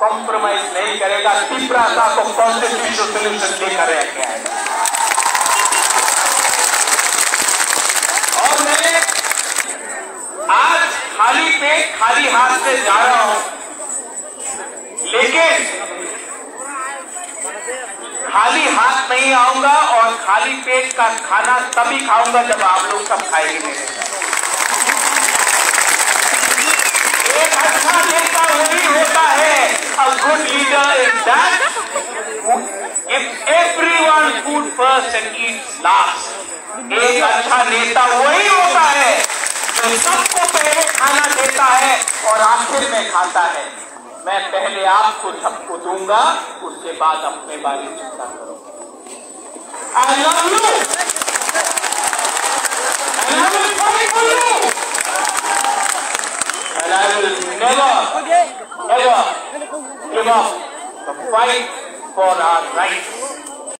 Compromise नहीं करेगा तीव्रता को कॉन्स्टिट्यूशन सोल्यूशन लेकर आएगा और मैं आज खाली पेट, खाली हाथ से जा रहा हूँ। लेकिन खाली हाथ नहीं आऊँगा और खाली पेट का खाना तभी खाऊँगा जब आप लोग सब खाएँगे एक अच्छा does good first and eat last एक अच्छा नेता वही होता है जो सबको पहले खाना देता है और आखिर में खाता है। मैं पहले आपको सबको दूँगा उसके बाद अपने बारे में चिंता करो। I love you Never, fight for our rights.